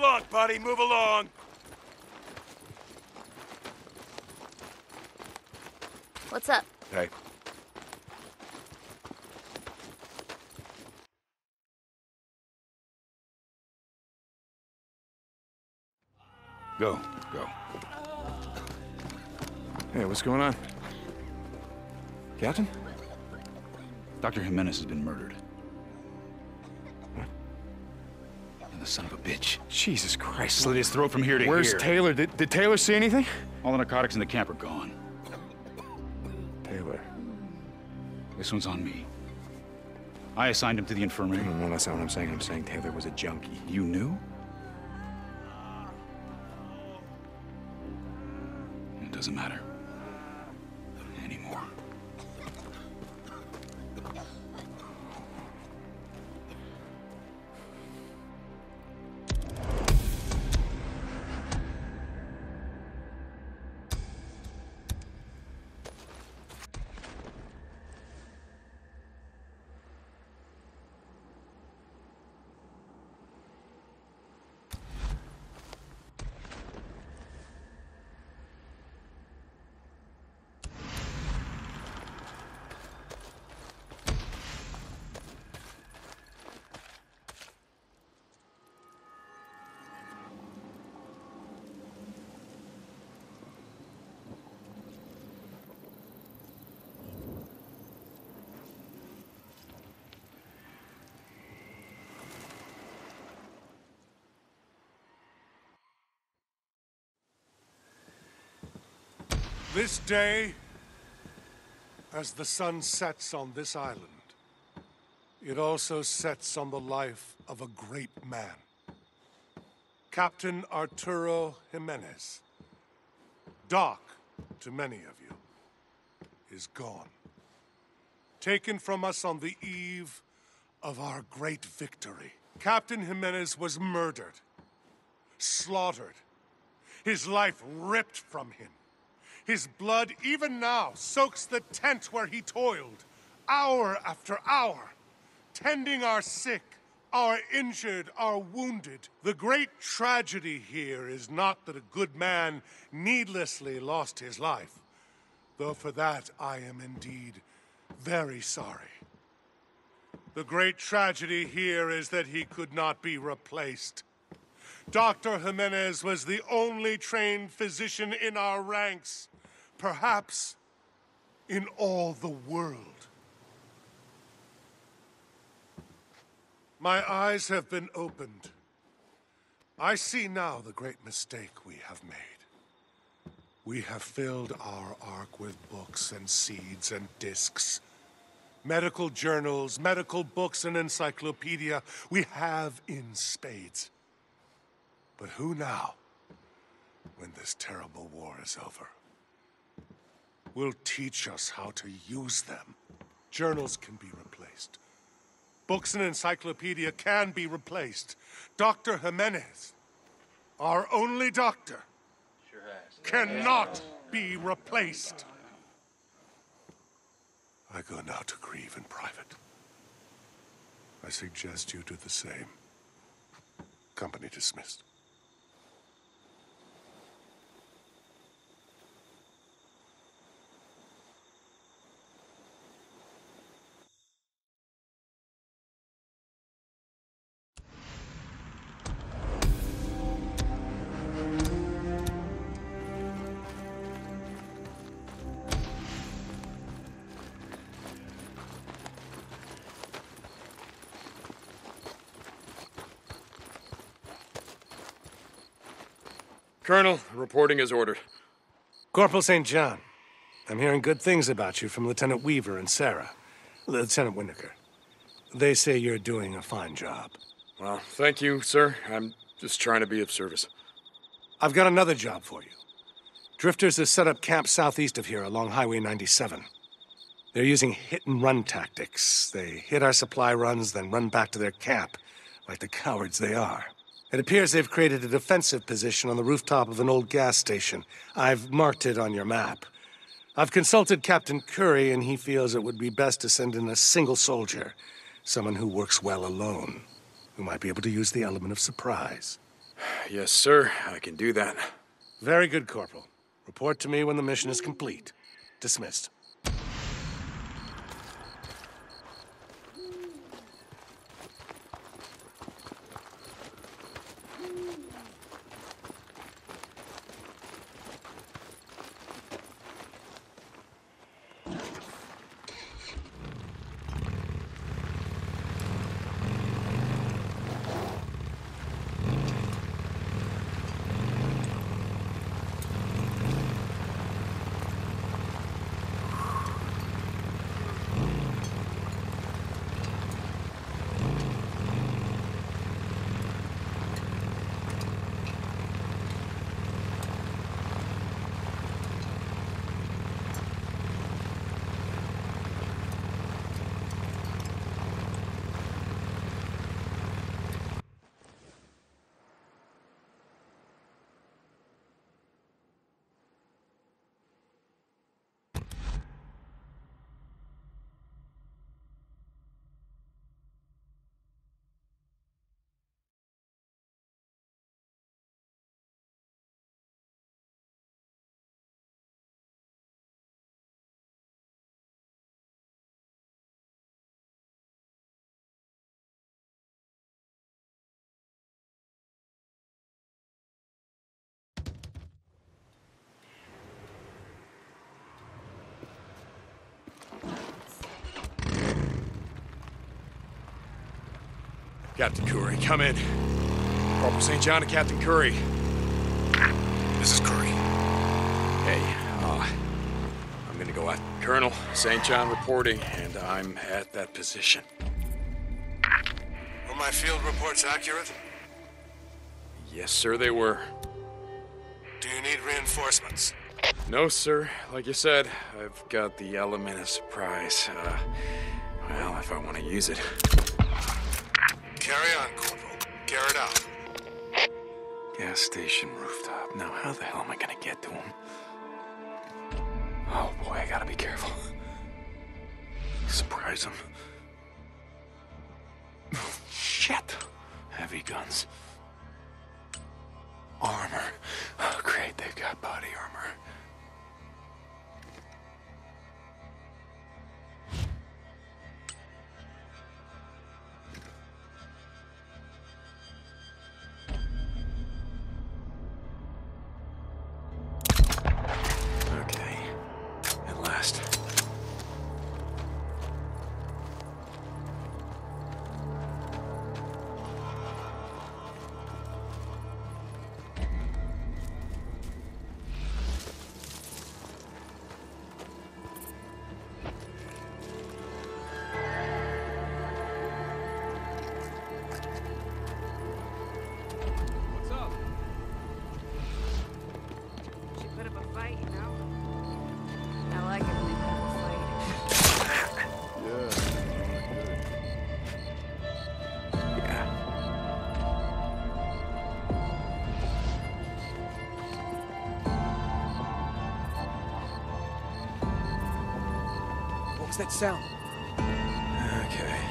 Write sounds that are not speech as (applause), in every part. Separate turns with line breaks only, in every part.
along, buddy, move along.
What's up?
Hey. Go, go. Hey, what's going on? Captain?
Dr. Jimenez has been murdered. Son of a bitch.
Jesus Christ.
Slit his throat from here to
Where's
here.
Where's Taylor? Did, did Taylor see anything?
All the narcotics in the camp are gone.
Taylor.
This one's on me. I assigned him to the infirmary.
No, no, that's not what I'm saying. I'm saying Taylor was a junkie.
You knew? It doesn't matter.
This day, as the sun sets on this island, it also sets on the life of a great man. Captain Arturo Jimenez, Doc to many of you, is gone. Taken from us on the eve of our great victory. Captain Jimenez was murdered, slaughtered, his life ripped from him. His blood, even now, soaks the tent where he toiled, hour after hour, tending our sick, our injured, our wounded. The great tragedy here is not that a good man needlessly lost his life, though for that I am indeed very sorry. The great tragedy here is that he could not be replaced. Dr. Jimenez was the only trained physician in our ranks, perhaps in all the world. My eyes have been opened. I see now the great mistake we have made. We have filled our ark with books and seeds and discs. Medical journals, medical books, and encyclopedia we have in spades. But who now, when this terrible war is over, will teach us how to use them? Journals can be replaced. Books and encyclopedia can be replaced. Dr. Jimenez, our only doctor, cannot be replaced. I go now to grieve in private. I suggest you do the same. Company dismissed.
Colonel, reporting as ordered.
Corporal St. John, I'm hearing good things about you from Lieutenant Weaver and Sarah. Lieutenant Whitaker. They say you're doing a fine job.
Well, thank you, sir. I'm just trying to be of service.
I've got another job for you. Drifters have set up camp southeast of here along Highway 97. They're using hit and run tactics. They hit our supply runs, then run back to their camp, like the cowards they are. It appears they've created a defensive position on the rooftop of an old gas station. I've marked it on your map. I've consulted Captain Curry, and he feels it would be best to send in a single soldier, someone who works well alone, who might be able to use the element of surprise. (sighs)
Yes, sir. I can do that.
Very good, Corporal. Report to me when the mission is complete. Dismissed.
Captain Curry, come in. Corporal St. John to Captain Curry.
This is Curry.
Hey, uh, I'm gonna go at Colonel St. John reporting, and I'm at that position.
Were my field reports accurate?
Yes, sir, they were.
Do you need reinforcements?
No, sir. Like you said, I've got the element of surprise. Uh, well, if I want to use it.
Carry on, Corporal. Garrett out.
Gas station rooftop. Now, how the hell am I gonna get to him? Oh boy, I gotta be careful. Surprise him. Shit! Heavy guns. Armor. Oh, great, they've got body armor.
That sound?
Okay.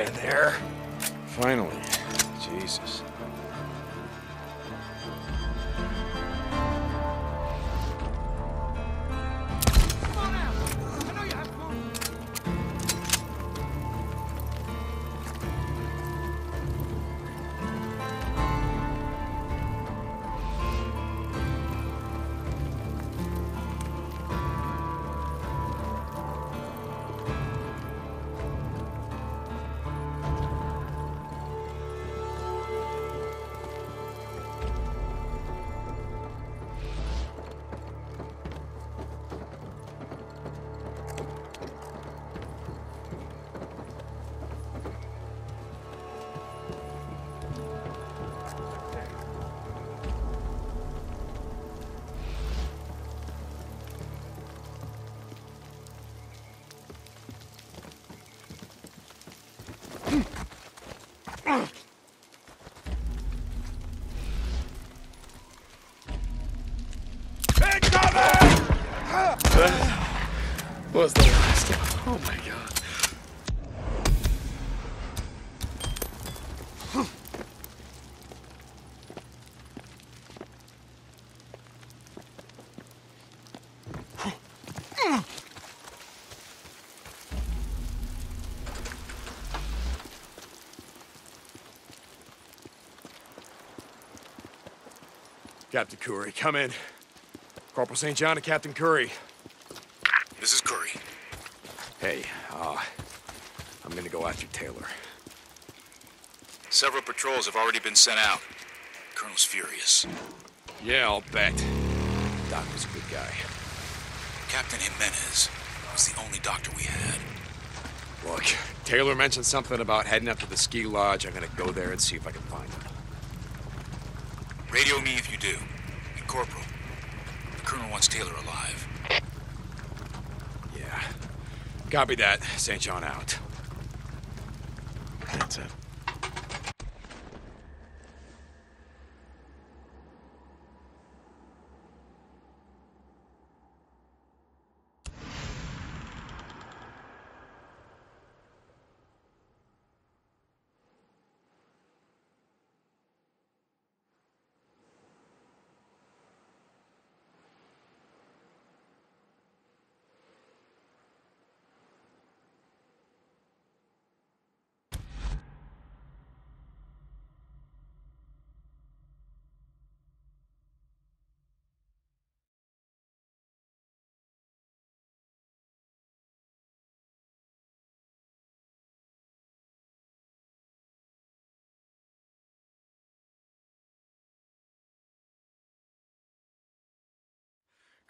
In there. Finally. Captain Curry, come in. Corporal St. John to Captain Curry.
This is Curry.
Hey, uh, I'm gonna go after Taylor.
Several patrols have already been sent out. Colonel's furious.
Yeah, I'll bet. Doc was a good guy.
Captain Jimenez was the only doctor we had.
Look, Taylor mentioned something about heading up to the ski lodge. I'm gonna go there and see if I can find him.
Radio me if you do. And Corporal, the Colonel wants Taylor alive.
Yeah. Copy that. St. John out.
That's it.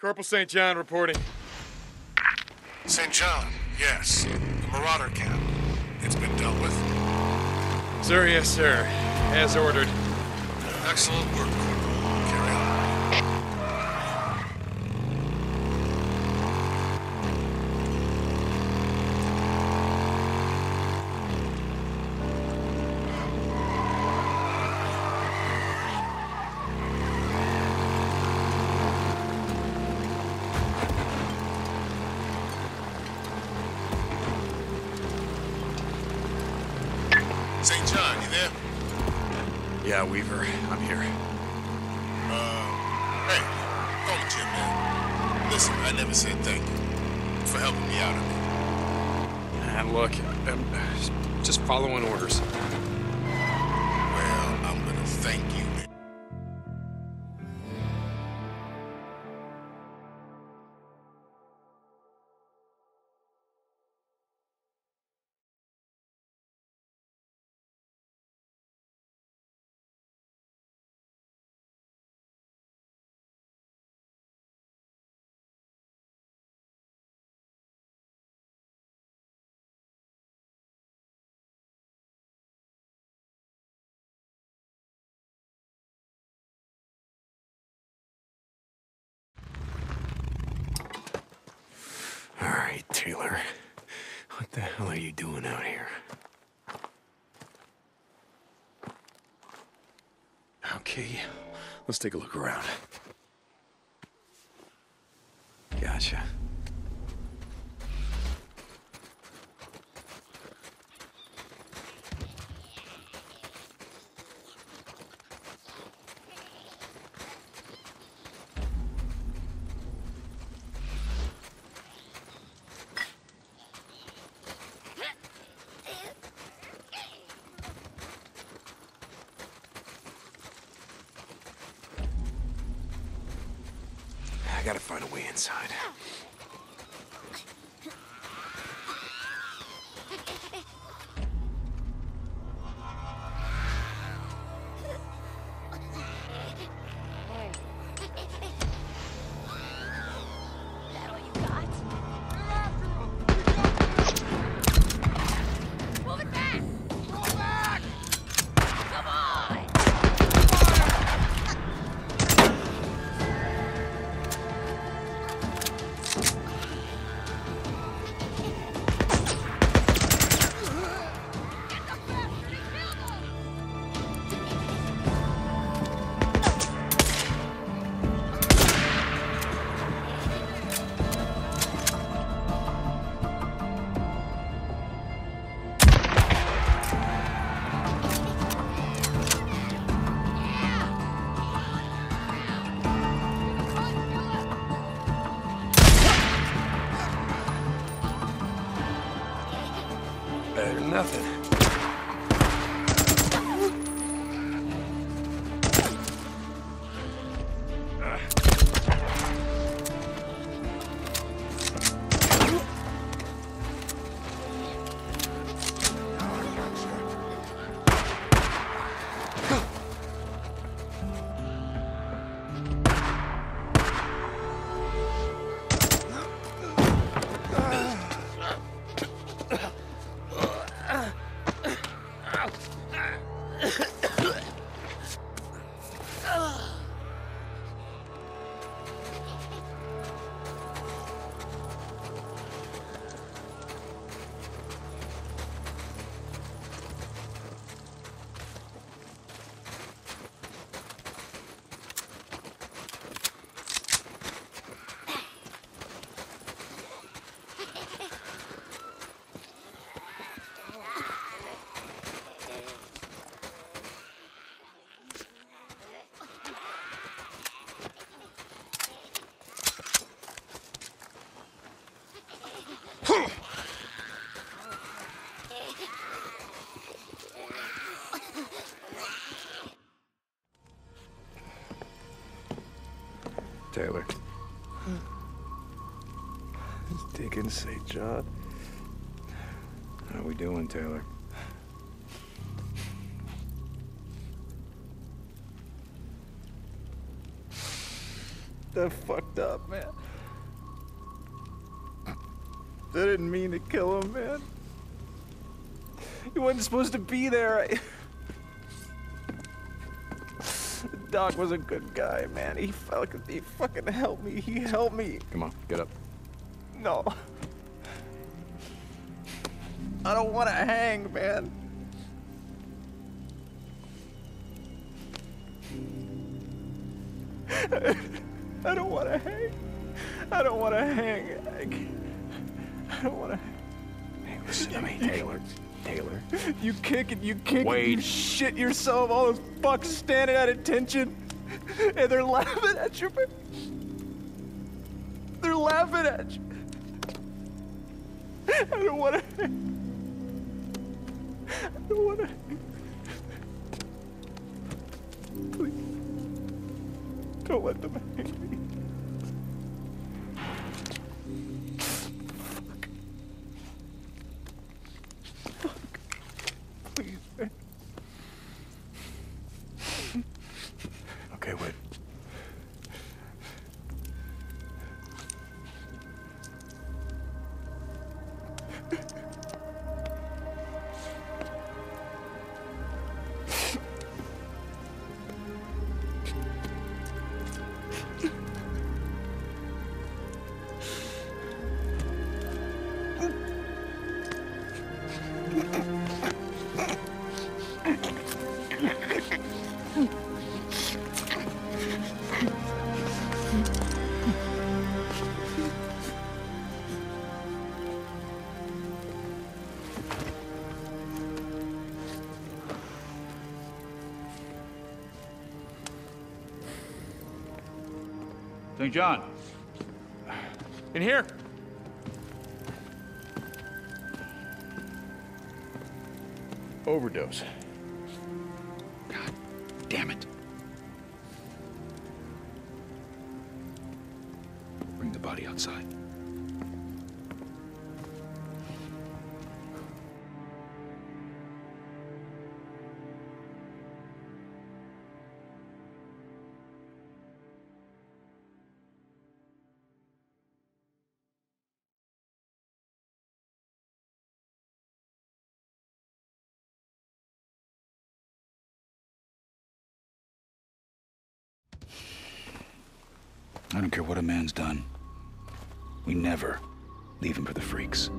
Corporal St. John reporting.
St. John, yes. The Marauder camp. It's been dealt with.
Sir, yes, sir. As ordered.
Excellent work, Listen, I never said thank you for helping me out a bit.
And look, I'm just following orders.
Well, I'm gonna thank you,
All right, Taylor. What the hell are you doing out here? Okay, let's take a look around. Gotcha.
Taylor. Deacon St. John.
How we doing, Taylor?
That fucked up, man. I didn't mean to kill him, man. He wasn't supposed to be there. I... (laughs) Doc was a good guy, man. He felt he fucking helped me. He helped me.
Come on, get up.
No. I don't want to hang, man. I don't want to hang. I don't want to hang. I, I don't want to.
Hey, listen to me, Taylor. Taylor. (laughs)
You kick and you kick and you shit yourself. All those fucks standing at attention, and they're laughing at you. They're laughing at you. I don't want to. I don't want to. Please, don't let them hang me.
St. John.
In here.
Overdose.
God damn it. inside. I don't care what a man's done. We never leave him for the freaks.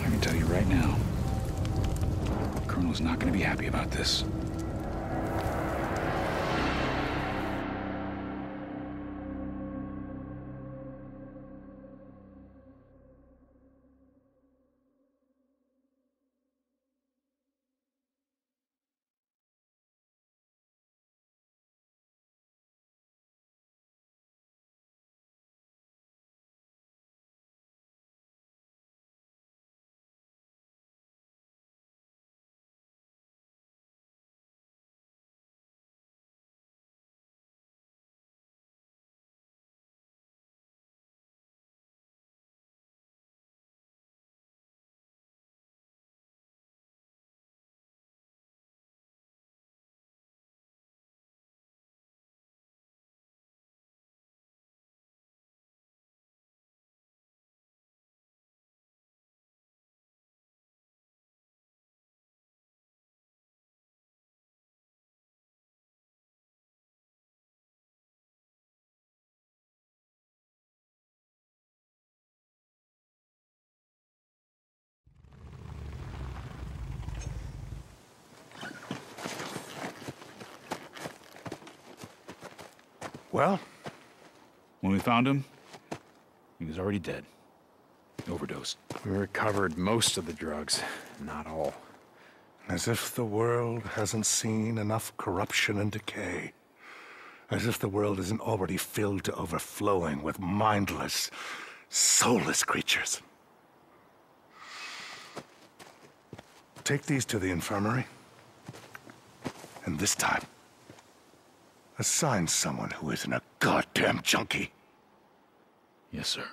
I can tell you right now, Colonel's not going to be happy about this.
Well,
When we found him, he was already dead. Overdosed.
We recovered most of the drugs, not all.
as if the world hasn't seen enough corruption and decay. As if the world isn't already filled to overflowing with mindless, soulless creatures. Take these to the infirmary. And this time, assign someone who isn't a goddamn junkie.
Yes, sir.